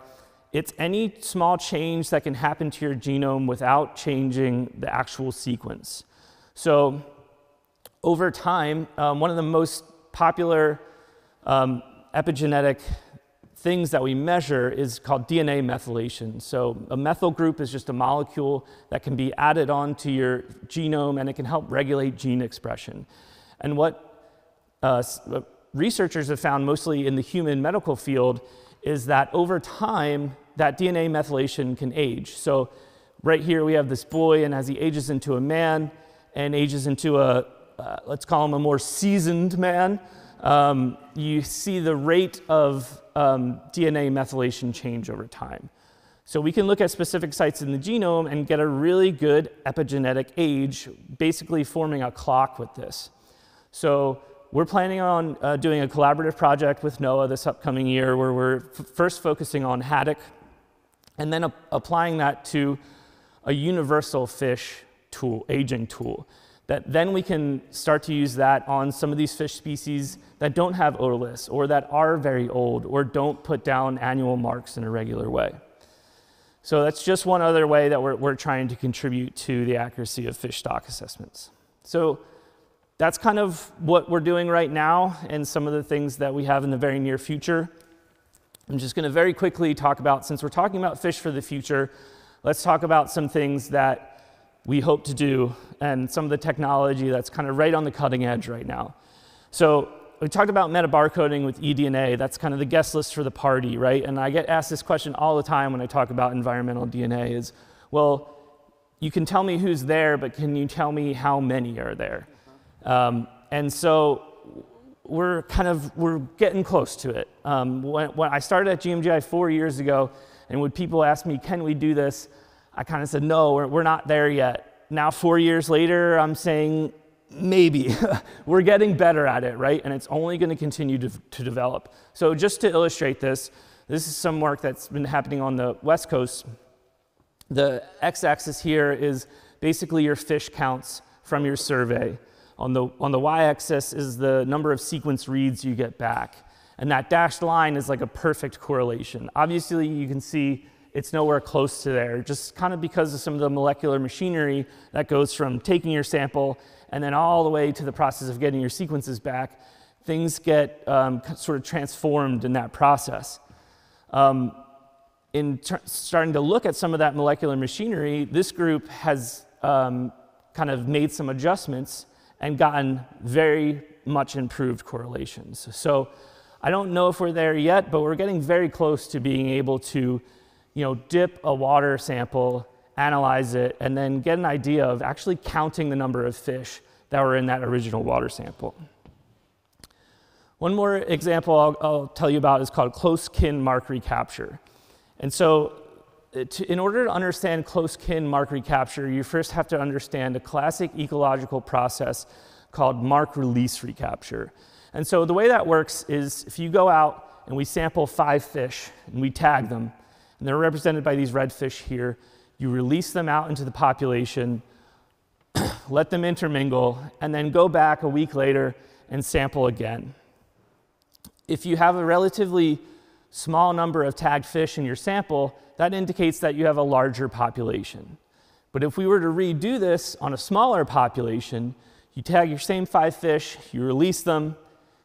it's any small change that can happen to your genome without changing the actual sequence. So, over time, um, one of the most popular um, epigenetic things that we measure is called DNA methylation. So a methyl group is just a molecule that can be added onto your genome and it can help regulate gene expression. And what uh researchers have found mostly in the human medical field is that over time, that DNA methylation can age. So right here we have this boy and as he ages into a man and ages into a, uh, let's call him a more seasoned man, um, you see the rate of um, DNA methylation change over time. So we can look at specific sites in the genome and get a really good epigenetic age, basically forming a clock with this. So we're planning on uh, doing a collaborative project with NOAA this upcoming year where we're first focusing on haddock and then applying that to a universal fish tool, aging tool, that then we can start to use that on some of these fish species that don't have otoliths or that are very old or don't put down annual marks in a regular way. So that's just one other way that we're, we're trying to contribute to the accuracy of fish stock assessments. So that's kind of what we're doing right now and some of the things that we have in the very near future. I'm just going to very quickly talk about, since we're talking about fish for the future, let's talk about some things that we hope to do and some of the technology that's kind of right on the cutting edge right now. So we talked about metabarcoding with eDNA. That's kind of the guest list for the party, right? And I get asked this question all the time when I talk about environmental DNA is, well, you can tell me who's there, but can you tell me how many are there? Um, and so we're kind of, we're getting close to it. Um, when, when I started at GMGI four years ago, and when people ask me, can we do this? I kind of said, no, we're, we're not there yet. Now, four years later, I'm saying, maybe. *laughs* we're getting better at it, right? And it's only going to continue to, develop. So, just to illustrate this, this is some work that's been happening on the West Coast. The x axis here is basically your fish counts from your survey. On the, on the y axis is the number of sequence reads you get back. And that dashed line is like a perfect correlation. Obviously, you can see it's nowhere close to there, just kind of because of some of the molecular machinery that goes from taking your sample and then all the way to the process of getting your sequences back. Things get um, sort of transformed in that process. Um, in starting to look at some of that molecular machinery, this group has um, kind of made some adjustments and gotten very much improved correlations. So I don't know if we're there yet, but we're getting very close to being able to, you know, dip a water sample, analyze it, and then get an idea of actually counting the number of fish that were in that original water sample. One more example I'll, I'll tell you about is called close kin mark recapture. And so uh, to, in order to understand close kin mark recapture, you first have to understand a classic ecological process called mark release recapture. And so the way that works is if you go out and we sample five fish and we tag them, and they're represented by these red fish here, you release them out into the population, *clears throat* let them intermingle, and then go back a week later and sample again. If you have a relatively small number of tagged fish in your sample, that indicates that you have a larger population. But if we were to redo this on a smaller population, you tag your same five fish, you release them,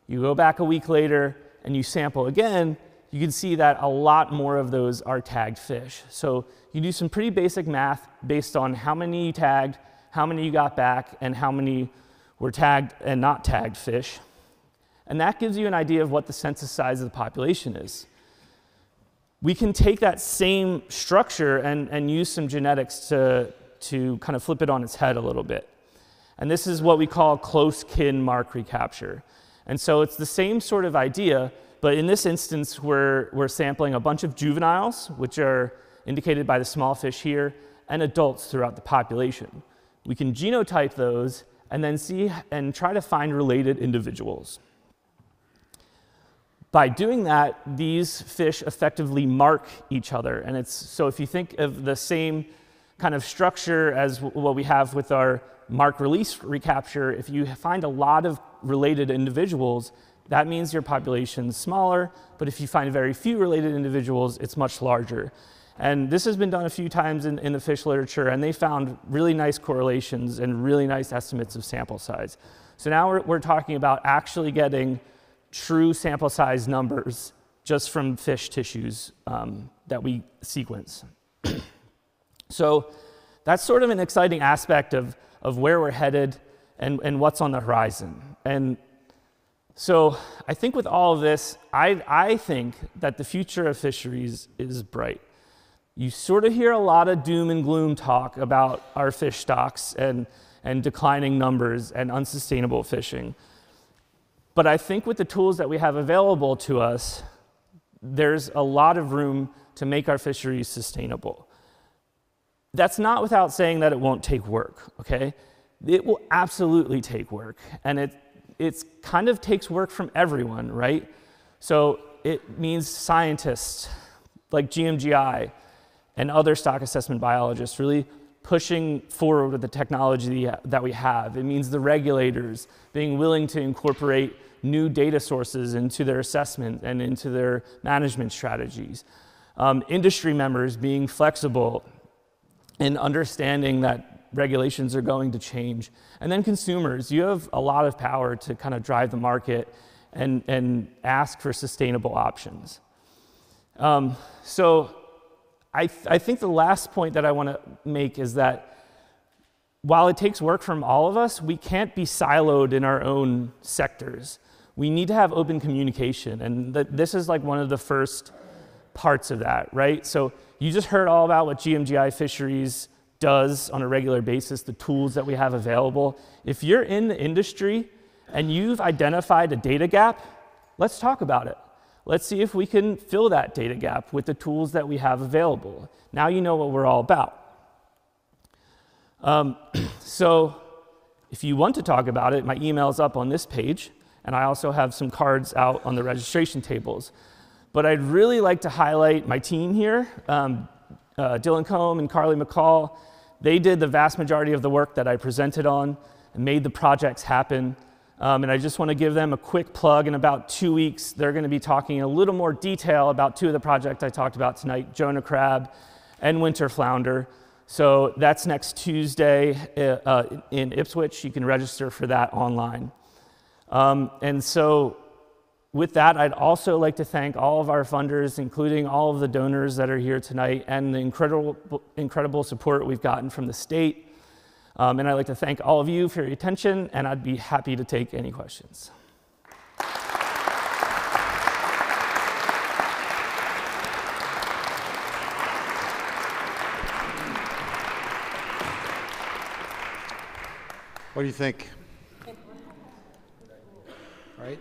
you go back a week later, and you sample again, you can see that a lot more of those are tagged fish. So you do some pretty basic math based on how many you tagged, how many you got back, and how many were tagged and not tagged fish. And that gives you an idea of what the census size of the population is we can take that same structure and, and use some genetics to, to kind of flip it on its head a little bit. And this is what we call close kin mark recapture. And so it's the same sort of idea, but in this instance, we're, we're sampling a bunch of juveniles, which are indicated by the small fish here, and adults throughout the population. We can genotype those and then see and try to find related individuals. By doing that, these fish effectively mark each other. And it's so if you think of the same kind of structure as what we have with our mark release recapture, if you find a lot of related individuals, that means your population is smaller. But if you find very few related individuals, it's much larger. And this has been done a few times in, in the fish literature, and they found really nice correlations and really nice estimates of sample size. So now we're, we're talking about actually getting true sample size numbers just from fish tissues um, that we sequence. *clears throat* so that's sort of an exciting aspect of, of where we're headed and, and what's on the horizon. And so I think with all of this, I, I think that the future of fisheries is bright. You sort of hear a lot of doom and gloom talk about our fish stocks and, and declining numbers and unsustainable fishing. But I think with the tools that we have available to us, there's a lot of room to make our fisheries sustainable. That's not without saying that it won't take work, okay? It will absolutely take work, and it it's kind of takes work from everyone, right? So it means scientists like GMGI and other stock assessment biologists really pushing forward with the technology that we have. It means the regulators being willing to incorporate new data sources into their assessment and into their management strategies. Um, industry members being flexible and understanding that regulations are going to change. And then consumers, you have a lot of power to kind of drive the market and, and ask for sustainable options. Um, so I, th- I think the last point that I want to make is that while it takes work from all of us, we can't be siloed in our own sectors. We need to have open communication, and th- this is like one of the first parts of that, right? So you just heard all about what GMGI Fisheries does on a regular basis, the tools that we have available. If you're in the industry and you've identified a data gap, let's talk about it. Let's see if we can fill that data gap with the tools that we have available. Now you know what we're all about. Um, *clears throat* so if you want to talk about it, my email is up on this page, and I also have some cards out on the registration tables. But I'd really like to highlight my team here um, uh, Dylan Combe and Carly McCall. They did the vast majority of the work that I presented on and made the projects happen. Um, and I just want to give them a quick plug. In about two weeks, they're going to be talking in a little more detail about two of the projects I talked about tonight Jonah Crab and Winter Flounder. So that's next Tuesday uh, uh, in Ipswich. You can register for that online. Um, and so, with that, I'd also like to thank all of our funders, including all of the donors that are here tonight, and the incredible, incredible support we've gotten from the state um, and I'd like to thank all of you for your attention, and I'd be happy to take any questions. What do you think? Right?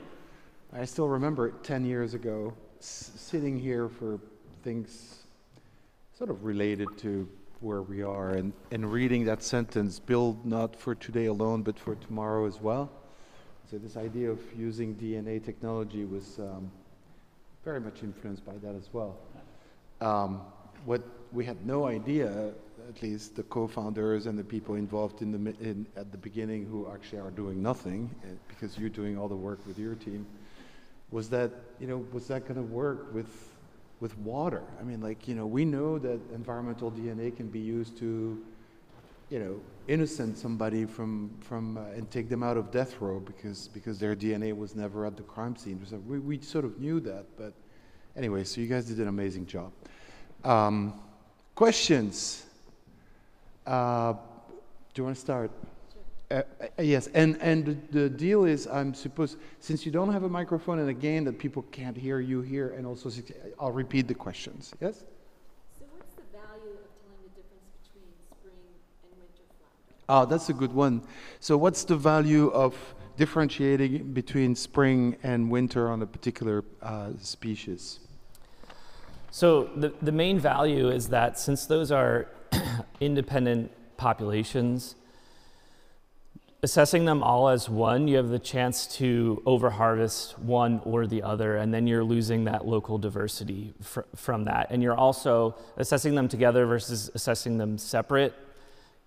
I still remember 10 years ago sitting here for things sort of related to where we are and, and reading that sentence build not for today alone but for tomorrow as well. So this idea of using dna technology was um, very much influenced by that as well. Um, what we had no idea at least the co-founders and the people involved in the in, at the beginning who actually are doing nothing uh, because you're doing all the work with your team was that you know was that going to work with with water. I mean, like, you know, we know that environmental DNA can be used to, you know, innocent somebody from, from uh, and take them out of death row because, because their DNA was never at the crime scene. So we, we sort of knew that, but anyway, so you guys did an amazing job. Um, questions? Uh, do you want to start? Uh, uh, yes, and, and the, the deal is, I'm supposed, since you don't have a microphone, and again, that people can't hear you here, and also, I'll repeat the questions. Yes? So what's the value of telling the difference between spring and winter flounder? Oh, that's a good one. So what's the value of differentiating between spring and winter on a particular uh, species? So the, the main value is that since those are *clears throat* independent populations, assessing them all as one, you have the chance to overharvest one or the other, and then you're losing that local diversity fr- from that. And you're also assessing them together versus assessing them separate.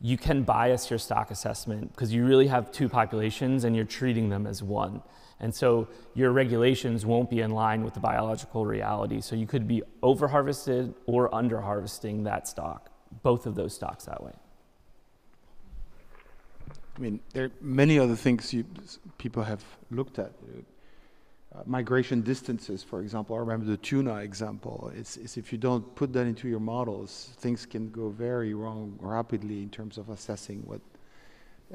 You can bias your stock assessment because you really have two populations and you're treating them as one. And so your regulations won't be in line with the biological reality. So you could be overharvested or underharvesting that stock, both of those stocks that way. I mean, there are many other things you, people have looked at. Uh, migration distances, for example. I remember the tuna example. It's, it's, if you don't put that into your models, things can go very wrong rapidly in terms of assessing what,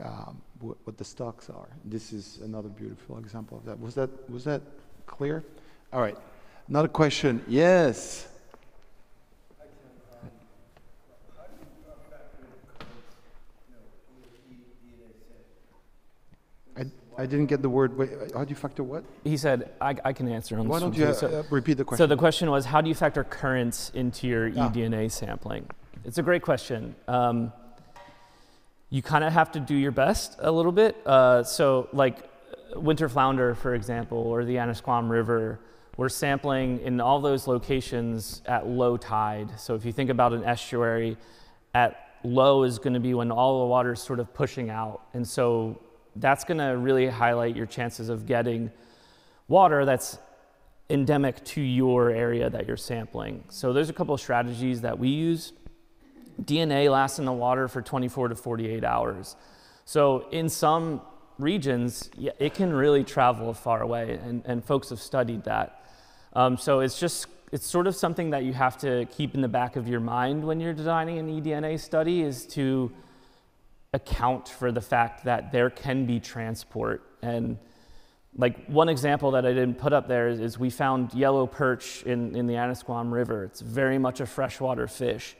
um, what, what the stocks are. This is another beautiful example of that. Was that was that clear? All right. Another question. Yes. I didn't get the word. Wait, how do you factor what? He said, I, I can answer on Why this don't one you too." uh, So- uh, repeat the question? So the question was, how do you factor currents into your Ah. eDNA sampling? It's a great question. Um, you kind of have to do your best a little bit. Uh, so like winter flounder, for example, or the Annisquam River, we're sampling in all those locations at low tide. So if you think about an estuary, at low is going to be when all the water is sort of pushing out. And so that's going to really highlight your chances of getting water that's endemic to your area that you're sampling. So there's a couple of strategies that we use. DNA lasts in the water for 24 to 48 hours. So in some regions, it can really travel far away, and, and folks have studied that. Um, so it's just it's sort of something that you have to keep in the back of your mind when you're designing an eDNA study is to account for the fact that there can be transport and like one example that I didn't put up there is, is we found yellow perch in, in the Annisquam River. It's very much a freshwater fish.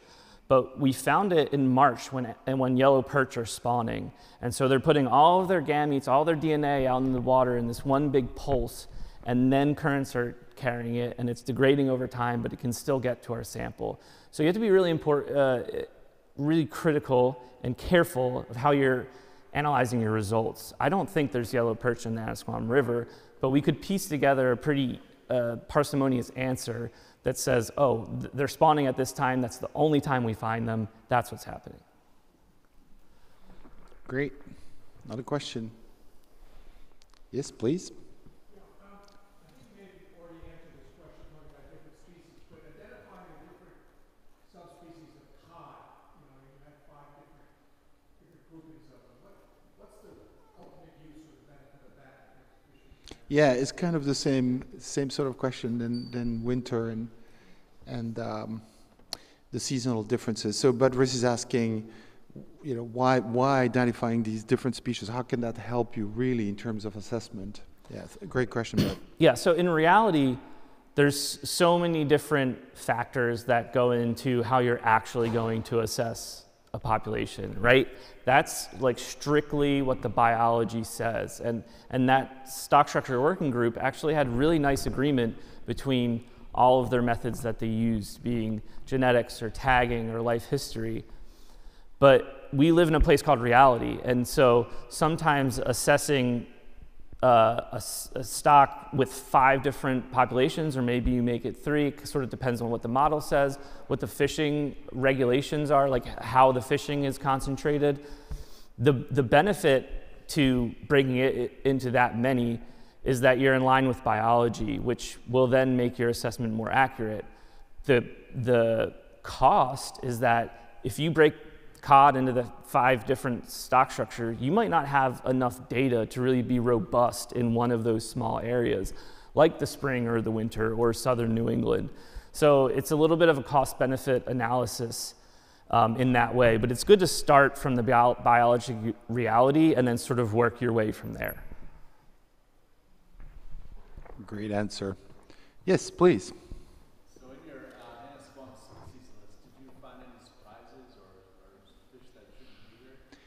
But we found it in March when, and when yellow perch are spawning. And so they're putting all of their gametes, all their DNA out in the water in this one big pulse, and then currents are carrying it, and it's degrading over time, but it can still get to our sample. So you have to be really important, uh, really critical and careful of how you're analyzing your results. I don't think there's yellow perch in the Annisquam River, but we could piece together a pretty uh, parsimonious answer that says, oh, th- they're spawning at this time, that's the only time we find them, that's what's happening. Great. Another question. Yes, please. Yeah, it's kind of the same same sort of question than, than winter and and um, the seasonal differences. So, but Riz is asking, you know, why why identifying these different species? How can that help you really in terms of assessment? Yeah, great question. But *coughs* Yeah, so in reality, there's so many different factors that go into how you're actually going to assess a population, right? That's like strictly what the biology says. And, and that stock structure working group actually had really nice agreement between all of their methods that they used, being genetics or tagging or life history. But we live in a place called reality. And so sometimes assessing uh, a, a stock with five different populations, or maybe you make it three. Sort of depends on what the model says, what the fishing regulations are, like how the fishing is concentrated. The, the benefit to bringing it into that many is that you're in line with biology, which will then make your assessment more accurate. The, the cost is that if you break cod into the five different stock structure, you might not have enough data to really be robust in one of those small areas, like the spring or the winter or southern New England. So it's a little bit of a cost benefit analysis um, in that way, but it's good to start from the bio- biology reality and then sort of work your way from there. great answer. Yes, please. So in your uh, Annisquam species list, did you find any surprises or, or fish that shouldn't be there?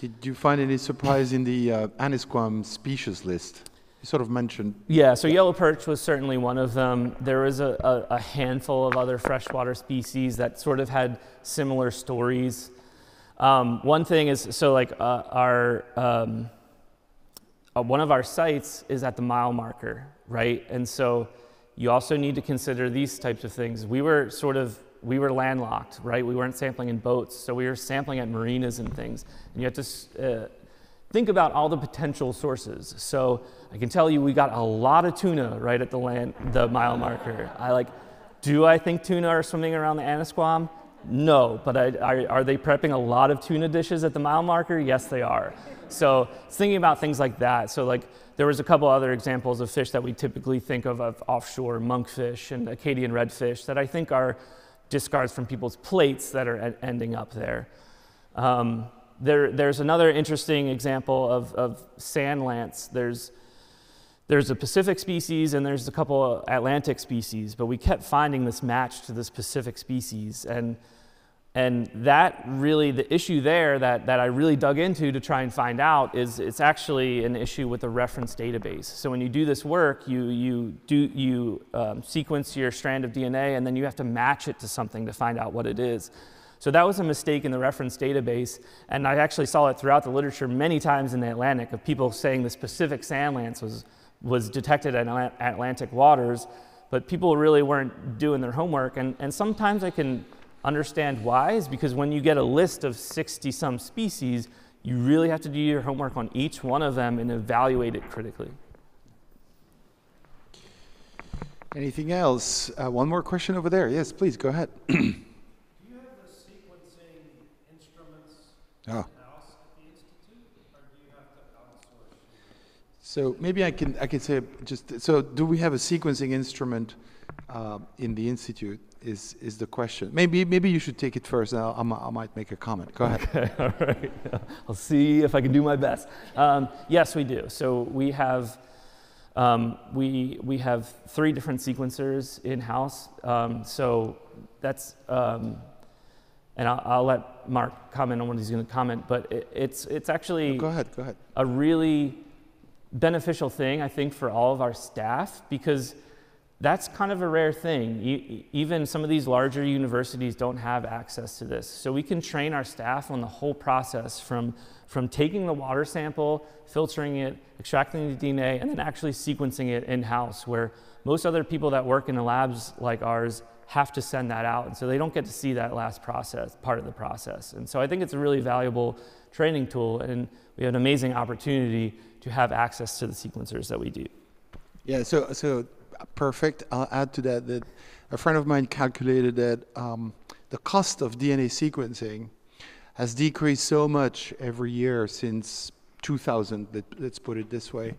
Did you find any surprise in the uh, Annisquam species list? You sort of mentioned. Yeah, so yellow perch was certainly one of them. There was a, a, a handful of other freshwater species that sort of had similar stories. Um, one thing is, so like uh, our, um, uh, one of our sites is at the mile marker, right? And so you also need to consider these types of things. We were sort of, we were landlocked, right? We weren't sampling in boats, so we were sampling at marinas and things. And you have to uh, think about all the potential sources. So I can tell you we got a lot of tuna right at the land, the mile marker. I like, do I think tuna are swimming around the Annisquam? No, but I, are, they prepping a lot of tuna dishes at the mile marker? Yes, they are. So thinking about things like that. So like there was a couple other examples of fish that we typically think of, of offshore monkfish and Acadian redfish that I think are discards from people's plates that are ending up there. Um, there, there's another interesting example of, of sand lance. There's, there's a Pacific species and there's a couple of Atlantic species, but we kept finding this match to this Pacific species. And And that really, the issue there that, that I really dug into to try and find out is it's actually an issue with the reference database. So when you do this work, you, you, do, you um, sequence your strand of DNA and then you have to match it to something to find out what it is. So that was a mistake in the reference database, and I actually saw it throughout the literature many times in the Atlantic of people saying the Pacific sand lance was, was detected in Atlantic waters, but people really weren't doing their homework. And, and sometimes I can understand why, is because when you get a list of 60 some species, you really have to do your homework on each one of them and evaluate it critically. Anything else? Uh, one more question over there. Yes, please go ahead. *clears throat* Do you have the sequencing instruments oh. So maybe I can I can say just so do we have a sequencing instrument uh, in the institute? Is is the question? Maybe maybe you should take it first. I'll, i might make a comment. Go ahead. Okay, *laughs* all right. I'll see if I can do my best. Um, yes, we do. So we have. Um, we, we have three different sequencers in house. Um, so that's um, and I'll, I'll, let Mark comment on what he's going to comment, but it, it's, it's actually go ahead, go ahead. a really beneficial thing, I think, for all of our staff because that's kind of a rare thing. You, even some of these larger universities don't have access to this. So we can train our staff on the whole process from, from taking the water sample, filtering it, extracting the DNA, and then actually sequencing it in house, where most other people that work in the labs like ours have to send that out. And so they don't get to see that last process, part of the process. And so I think it's a really valuable training tool. And we have an amazing opportunity to have access to the sequencers that we do. Yeah, so, so perfect. I'll add to that that a friend of mine calculated that um, the cost of DNA sequencing has decreased so much every year since 2000, let's put it this way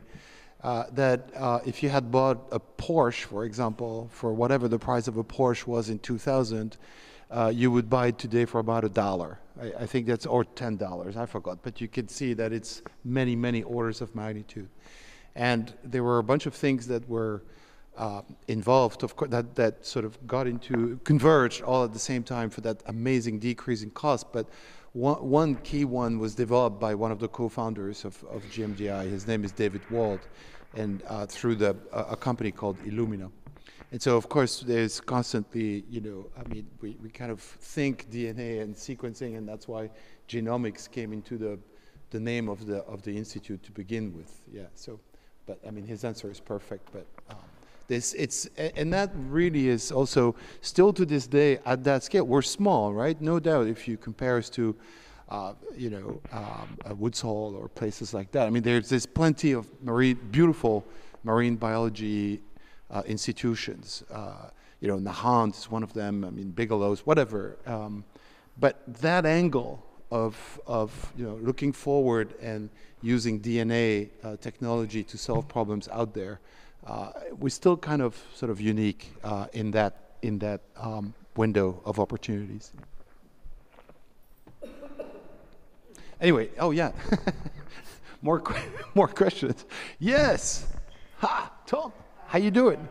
uh, that uh, if you had bought a Porsche, for example, for whatever the price of a Porsche was in 2000, uh, you would buy it today for about a dollar. I, I, think that's, or $10, I forgot. But you can see that it's many, many orders of magnitude. And there were a bunch of things that were uh, involved, of course, that, that sort of got into, converged all at the same time for that amazing decrease in cost. But one, one key one was developed by one of the co-founders of, of GMGI. His name is David Walt and uh, through the a company called Illumina. And so, of course, there's constantly, you know, I mean, we, we kind of think DNA and sequencing, and that's why genomics came into the, the name of the, of the institute to begin with. Yeah, so, but I mean, his answer is perfect, but um, this, it's, and that really is also still to this day at that scale. We're small, right? No doubt if you compare us to uh, you know, um, uh, Woods Hole or places like that. I mean, there's, there's plenty of marine, beautiful marine biology uh, institutions. Uh, you know, Nahant is one of them. I mean, Bigelow's, whatever. Um, but that angle of, of, you know, looking forward and using DNA uh, technology to solve problems out there, we're still kind of sort of unique in that, in that um, window of opportunities. Anyway, oh yeah. *laughs* more, *laughs* more questions. Yes. Ha, Tom, how you doing?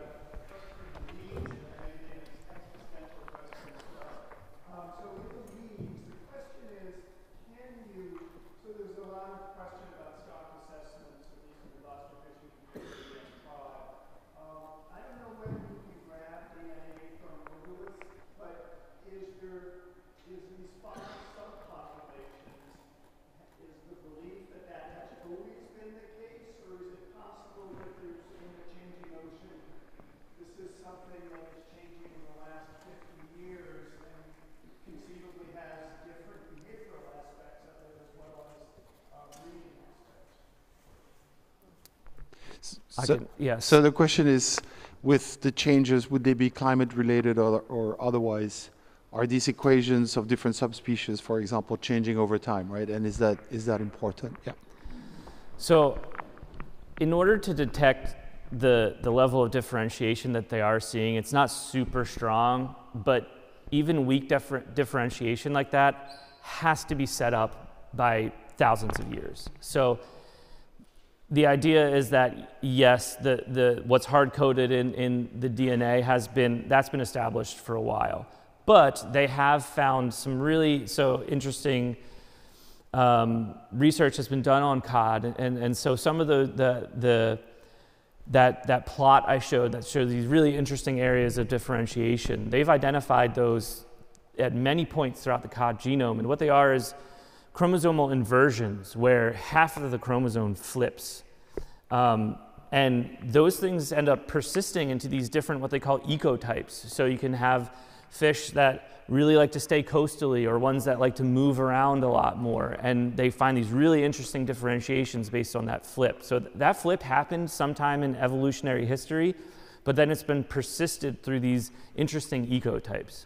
So, can, yes. So the question is, with the changes, would they be climate related or, or otherwise? Are these equations of different subspecies, for example, changing over time, right? And is that is that important? Yeah. So, in order to detect the the level of differentiation that they are seeing, it's not super strong, but even weak differ differentiation like that has to be set up by thousands of years. So the idea is that yes, the, the, what's hard coded in, in the DNA has been, that's been established for a while. but they have found some really so interesting um, research has been done on cod, and, and so some of the, the, the that, that plot I showed that showed these really interesting areas of differentiation, they've identified those at many points throughout the cod genome, and what they are is chromosomal inversions where half of the chromosome flips. Um, and those things end up persisting into these different, what they call ecotypes. So you can have fish that really like to stay coastally or ones that like to move around a lot more. And they find these really interesting differentiations based on that flip. So th- that flip happened sometime in evolutionary history, but then it's been persisted through these interesting ecotypes.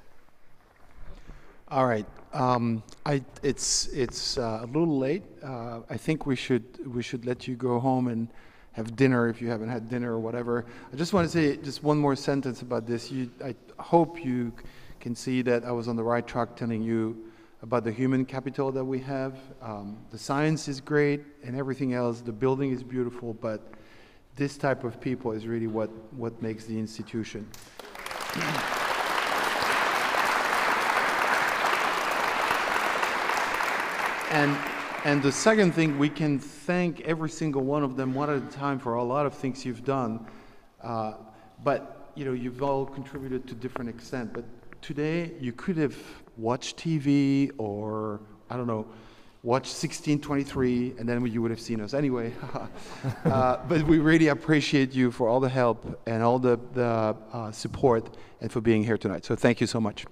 All right. Um, I, it's it's uh, a little late. Uh, I think we should we should let you go home and have dinner if you haven't had dinner or whatever. I just want to say just one more sentence about this. You, I hope you can see that I was on the right track telling you about the human capital that we have. Um, the science is great and everything else. The building is beautiful, but this type of people is really what, what makes the institution. *clears throat* and and the second thing, we can thank every single one of them one at a time for a lot of things you've done. Uh, but you know, you've all contributed to different extent. But today, you could have watched TV or I don't know, watched 1623, and then you would have seen us anyway. *laughs* uh, but we really appreciate you for all the help and all the, the uh, support and for being here tonight. So thank you so much.